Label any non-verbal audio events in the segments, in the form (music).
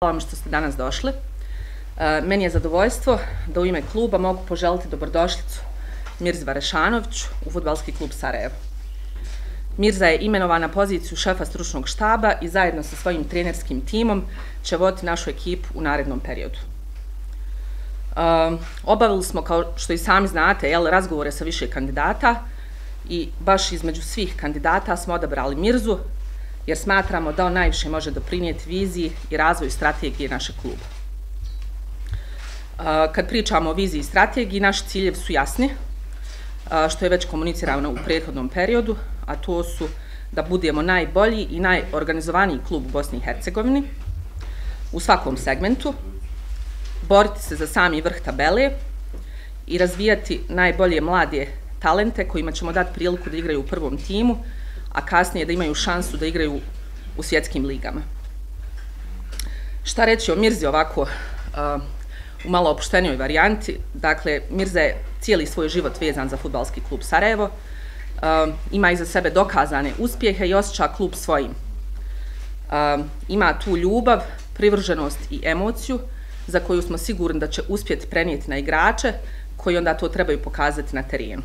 Hvala vam što ste danas došli. E, meni je zadovoljstvo da u ime kluba mogu poželiti dobrodošlicu Mirzi Varešanoviću u futbalski klub Sarajevo. Mirza je imenovan na poziciju šefa stručnog štaba i zajedno sa svojim trenerskim timom će voditi našu ekipu u narednom periodu. E, obavili smo, kao što i sami znate, jel, razgovore sa više kandidata i baš između svih kandidata smo odabrali Mirzu, jer smatramo da on najviše može doprinijeti viziji i razvoju strategije našeg kluba. Kad pričamo o viziji i strategiji, naši ciljevi su jasni, što je već komunicirano u prethodnom periodu, a to su da budemo najbolji i najorganizovaniji klub u Bosni i Hercegovini u svakom segmentu, boriti se za sami vrh tabele i razvijati najbolje mlade talente kojima ćemo dati priliku da igraju u prvom timu, a kasnije da imaju šansu da igraju u svjetskim ligama. Šta reći o Mirzi ovako uh, u malo opuštenijoj varijanti? Dakle, Mirza je cijeli svoj život vezan za futbalski klub Sarajevo, uh, ima iza sebe dokazane uspjehe i osjeća klub svojim. Uh, ima tu ljubav, privrženost i emociju za koju smo sigurni da će uspjeti prenijeti na igrače koji onda to trebaju pokazati na terenu.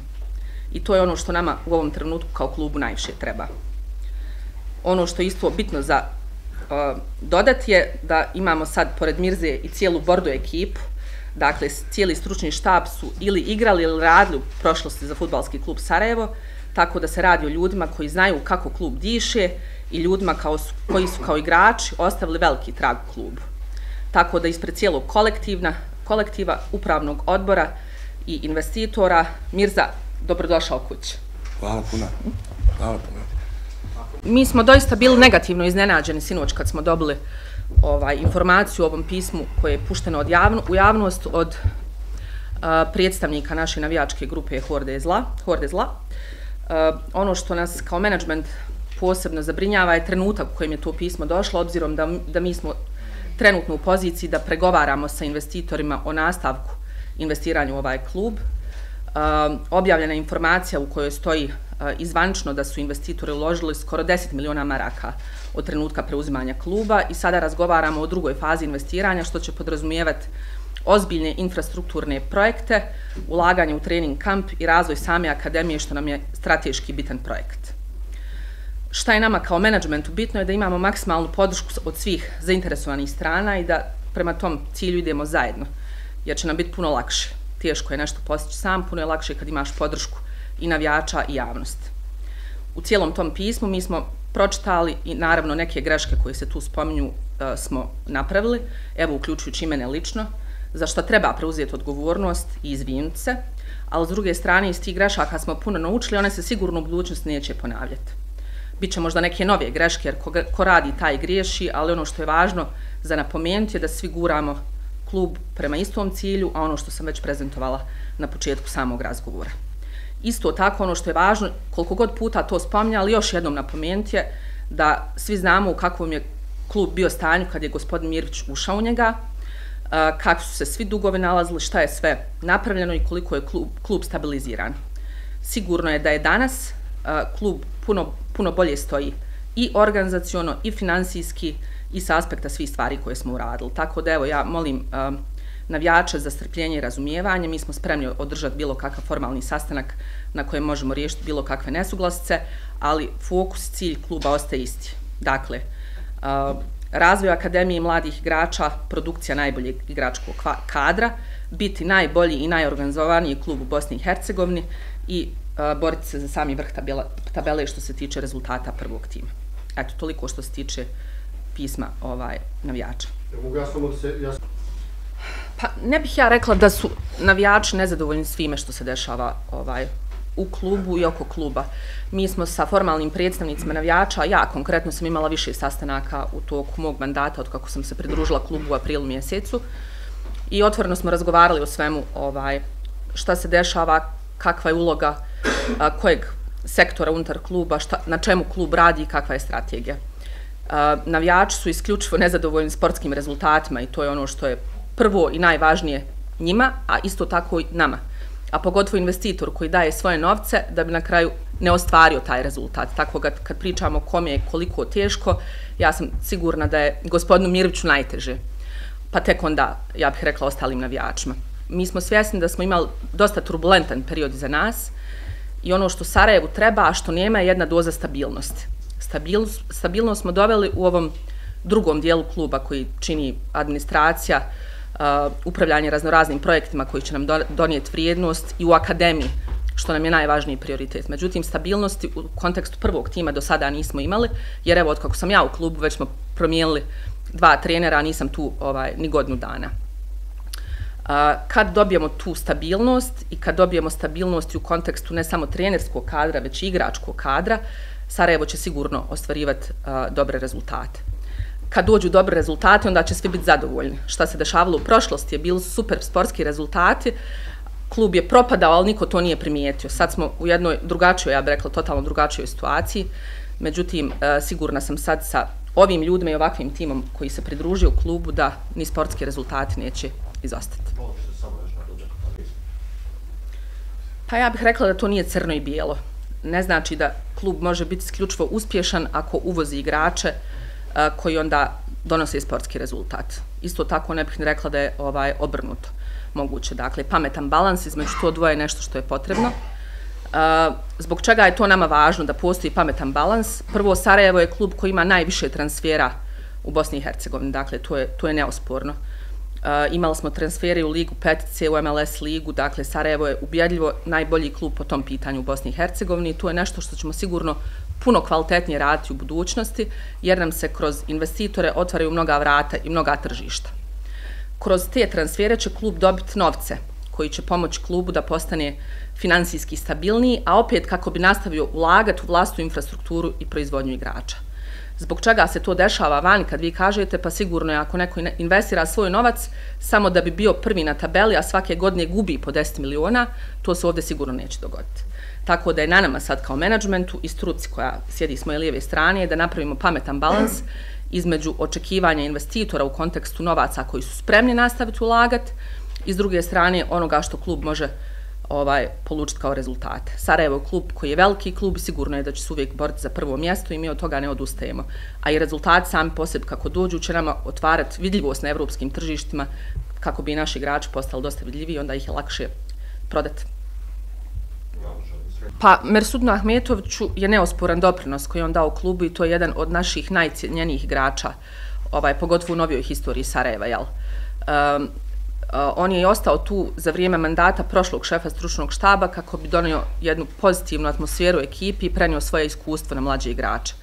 I to je ono što nama u ovom trenutku kao klubu najviše treba. Ono što je isto bitno za uh, je da imamo sad pored Mirze i cijelu bordo ekipu, dakle cijeli stručni štab su ili igrali ili radili u prošlosti za futbalski klub Sarajevo, tako da se radi o ljudima koji znaju kako klub diše i ljudima kao su, koji su kao igrači ostavili veliki trag u klubu. Tako da ispred cijelog kolektivna, kolektiva upravnog odbora i investitora Mirza dobrodošao kući. Hvala puno. Hvala puno. Mi smo doista bili negativno iznenađeni sinoć kad smo dobili ovaj informaciju o ovom pismu koje je pušteno od javno, u javnost od uh, predstavnika naše navijačke grupe Horde zla. Horde zla. Uh, ono što nas kao menadžment posebno zabrinjava je trenutak u kojem je to pismo došlo, obzirom da, da mi smo trenutno u poziciji da pregovaramo sa investitorima o nastavku investiranju u ovaj klub, Ehm, objavljena informacija u kojoj stoji eh, izvančno da su investitori uložili skoro 10 miliona maraka od trenutka preuzimanja kluba i sada razgovaramo o drugoj fazi investiranja što će podrazumijevati ozbiljne infrastrukturne projekte, ulaganje u trening kamp i razvoj same akademije što nam je strateški bitan projekt. Šta je nama kao menadžmentu bitno je da imamo maksimalnu podršku od svih zainteresovanih strana i da prema tom cilju idemo zajedno, jer će nam biti puno lakše teško je nešto postići sam, puno je lakše kad imaš podršku i navijača i javnost. U cijelom tom pismu mi smo pročitali i naravno neke greške koje se tu spominju e, smo napravili, evo uključujući mene lično, za što treba preuzeti odgovornost i izvinuti se, ali s druge strane iz tih grešaka smo puno naučili, one se sigurno u budućnosti neće ponavljati. Biće možda neke nove greške jer ko, ko radi taj griješi, ali ono što je važno za napomenuti je da svi guramo klub prema istom cilju, a ono što sam već prezentovala na početku samog razgovora. Isto tako, ono što je važno, koliko god puta to spominjali, još jednom napomenuti je da svi znamo u kakvom je klub bio stanju kad je gospodin Mirvić ušao u njega, kako su se svi dugovi nalazili, šta je sve napravljeno i koliko je klub, klub stabiliziran. Sigurno je da je danas klub puno, puno bolje stoji i organizacijono i finansijski, i sa aspekta svih stvari koje smo uradili. Tako da evo ja molim um, navijače za strpljenje i razumijevanje. Mi smo spremni održati bilo kakav formalni sastanak na kojem možemo riješiti bilo kakve nesuglasice, ali fokus, cilj kluba ostaje isti. Dakle, uh, razvoj akademije mladih igrača, produkcija najboljeg igračkog kadra, biti najbolji i najorganizovaniji klub u Bosni i Hercegovini i uh, boriti se za sami vrh tabela, tabele što se tiče rezultata prvog tima. Eto, toliko što se tiče uh, pisma ovaj navijača. Mogu ja samo da se... Ja... Pa ne bih ja rekla da su navijači nezadovoljni svime što se dešava ovaj u klubu i oko kluba. Mi smo sa formalnim predstavnicima navijača, ja konkretno sam imala više sastanaka u toku mog mandata od kako sam se pridružila klubu u aprilu mjesecu i otvoreno smo razgovarali o svemu ovaj šta se dešava, kakva je uloga a, kojeg sektora unutar kluba, šta, na čemu klub radi i kakva je strategija navijači su isključivo nezadovoljni sportskim rezultatima i to je ono što je prvo i najvažnije njima, a isto tako i nama. a pogotovo investitor koji daje svoje novce da bi na kraju ne ostvario taj rezultat. Tako kad, kad pričamo kom je koliko teško, ja sam sigurna da je gospodinu Mirviću najteže. Pa tek onda, ja bih rekla, ostalim navijačima. Mi smo svjesni da smo imali dosta turbulentan period za nas i ono što Sarajevu treba, a što nema je jedna doza stabilnosti. Stabil, stabilnost smo doveli u ovom drugom dijelu kluba koji čini administracija, uh, upravljanje raznoraznim projektima koji će nam donijeti vrijednost i u akademiji, što nam je najvažniji prioritet. Međutim, stabilnosti u kontekstu prvog tima do sada nismo imali, jer evo, otkako sam ja u klubu, već smo promijenili dva trenera, a nisam tu ovaj, ni godinu dana. Uh, kad dobijemo tu stabilnost i kad dobijemo stabilnost u kontekstu ne samo trenerskog kadra, već i igračkog kadra, Sarajevo će sigurno ostvarivati uh, dobre rezultate kad dođu dobre rezultate, onda će svi biti zadovoljni. Šta se dešavalo u prošlosti je bili super sportski rezultati, klub je propadao, ali niko to nije primijetio. Sad smo u jednoj drugačijoj, ja bih rekla, totalno drugačijoj situaciji. Međutim, e, sigurna sam sad sa ovim ljudima i ovakvim timom koji se pridružio u klubu da ni sportski rezultati neće izostati. Pa ja bih rekla da to nije crno i bijelo. Ne znači da klub može biti isključivo uspješan ako uvozi igrače, koji onda donose sportski rezultat. Isto tako ne bih ni rekla da je ovaj obrnuto moguće. Dakle, pametan balans između to dvoje nešto što je potrebno. Zbog čega je to nama važno da postoji pametan balans? Prvo, Sarajevo je klub koji ima najviše transfera u Bosni i Hercegovini, dakle, to je, to je neosporno. Uh, Eh, imali smo transfere u ligu petice, u MLS ligu, dakle Sarajevo je ubjedljivo najbolji klub po tom pitanju u Bosni i Hercegovini. To je nešto što ćemo sigurno puno kvalitetnije raditi u budućnosti, jer nam se kroz investitore otvaraju mnoga vrata i mnoga tržišta. Kroz te transfere će klub dobiti novce koji će pomoći klubu da postane finansijski stabilniji, a opet kako bi nastavio ulagati u vlastu infrastrukturu i proizvodnju igrača. Zbog čega se to dešava vani kad vi kažete, pa sigurno je ako neko investira svoj novac samo da bi bio prvi na tabeli, a svake godine gubi po 10 miliona, to se ovdje sigurno neće dogoditi. Tako da je na nama sad kao menadžmentu i struci koja sjedi s moje lijeve strane da napravimo pametan balans (clears throat) između očekivanja investitora u kontekstu novaca koji su spremni nastaviti ulagati i s druge strane onoga što klub može ovaj polučiti kao rezultate. Sarajevo je klub koji je veliki klub i sigurno je da će se uvijek boriti za prvo mjesto i mi od toga ne odustajemo. A i rezultati sami sebi kako dođu će nama otvarati vidljivost na evropskim tržištima kako bi naši igrači postali dosta vidljivi i onda ih je lakše prodati. Pa Mersudno Ahmetoviću je neosporan doprinos koji on dao klubu i to je jedan od naših najcijenjenijih igrača, ovaj, pogotovo u novijoj historiji Sarajeva. Jel? Um, on je i ostao tu za vrijeme mandata prošlog šefa stručnog štaba kako bi donio jednu pozitivnu atmosferu ekipi i prenio svoje iskustvo na mlađe igrače.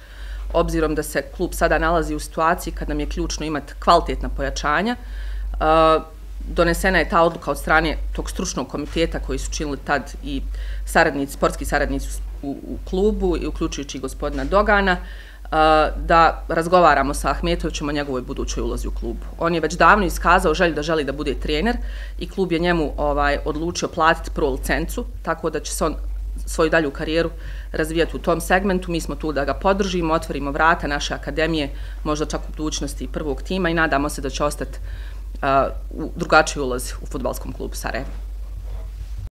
Obzirom da se klub sada nalazi u situaciji kad nam je ključno imati kvalitetna pojačanja, uh, donesena je ta odluka od strane tog stručnog komiteta koji su činili tad i saradnici, sportski saradnici u, u klubu i uključujući gospodina Dogana, da razgovaramo sa Ahmetovićem o njegovoj budućoj ulozi u klubu. On je već davno iskazao želju da želi da bude trener i klub je njemu ovaj odlučio platiti pro licencu, tako da će se on svoju dalju karijeru razvijati u tom segmentu. Mi smo tu da ga podržimo, otvorimo vrata naše akademije, možda čak u budućnosti prvog tima i nadamo se da će ostati u drugačiji ulozi u futbalskom klubu Sarajevo.